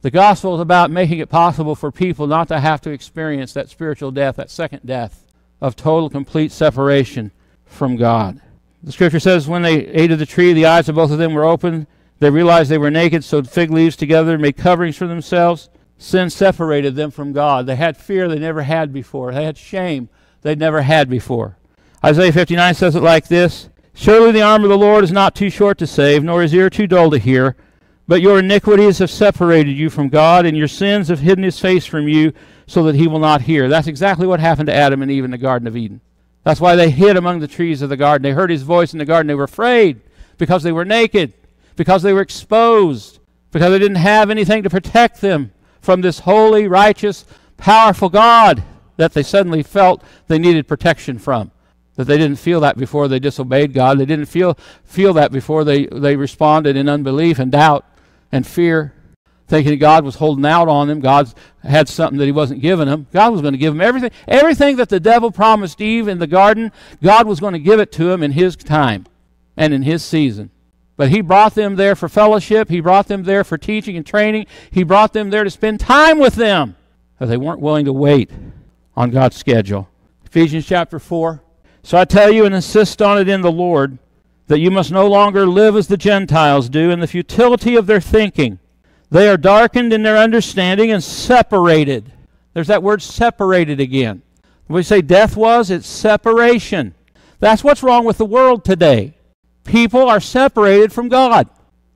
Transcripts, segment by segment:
The gospel is about making it possible for people not to have to experience that spiritual death, that second death of total, complete separation from God. The scripture says, when they ate of the tree, the eyes of both of them were opened. They realized they were naked, sewed fig leaves together, made coverings for themselves. Sin separated them from God. They had fear they never had before. They had shame they'd never had before. Isaiah 59 says it like this Surely the arm of the Lord is not too short to save, nor his ear too dull to hear. But your iniquities have separated you from God, and your sins have hidden his face from you, so that he will not hear. That's exactly what happened to Adam and Eve in the Garden of Eden. That's why they hid among the trees of the garden. They heard his voice in the garden. They were afraid because they were naked, because they were exposed, because they didn't have anything to protect them from this holy, righteous, powerful God that they suddenly felt they needed protection from that they didn't feel that before they disobeyed God. They didn't feel feel that before they, they responded in unbelief and doubt and fear, thinking God was holding out on them. God had something that He wasn't giving them. God was going to give them everything. Everything that the devil promised Eve in the garden, God was going to give it to them in His time and in His season. But He brought them there for fellowship. He brought them there for teaching and training. He brought them there to spend time with them. But they weren't willing to wait on God's schedule. Ephesians chapter 4. So I tell you and insist on it in the Lord that you must no longer live as the Gentiles do in the futility of their thinking. They are darkened in their understanding and separated. There's that word separated again. When we say death was, it's separation. That's what's wrong with the world today. People are separated from God.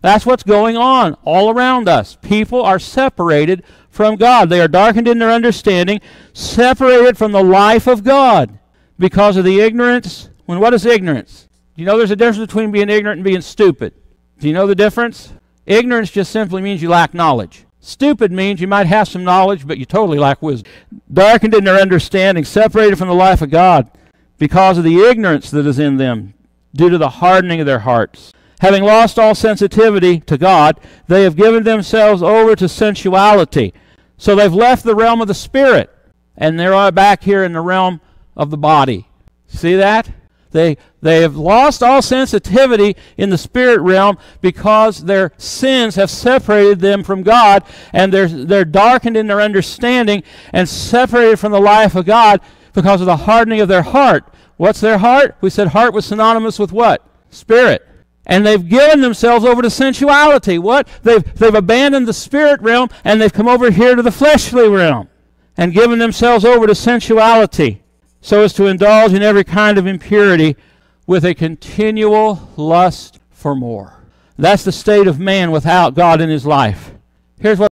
That's what's going on all around us. People are separated from God. They are darkened in their understanding, separated from the life of God because of the ignorance. When what is ignorance? Do you know there's a difference between being ignorant and being stupid? Do you know the difference? Ignorance just simply means you lack knowledge. Stupid means you might have some knowledge, but you totally lack wisdom. Darkened in their understanding, separated from the life of God because of the ignorance that is in them, due to the hardening of their hearts. Having lost all sensitivity to God, they have given themselves over to sensuality. So they've left the realm of the spirit, and they're back here in the realm of the body. See that? They, they have lost all sensitivity in the spirit realm because their sins have separated them from God and they're, they're darkened in their understanding and separated from the life of God because of the hardening of their heart. What's their heart? We said heart was synonymous with what? Spirit. And they've given themselves over to sensuality. What? They've, they've abandoned the spirit realm and they've come over here to the fleshly realm and given themselves over to sensuality so as to indulge in every kind of impurity with a continual lust for more. That's the state of man without God in his life. Here's what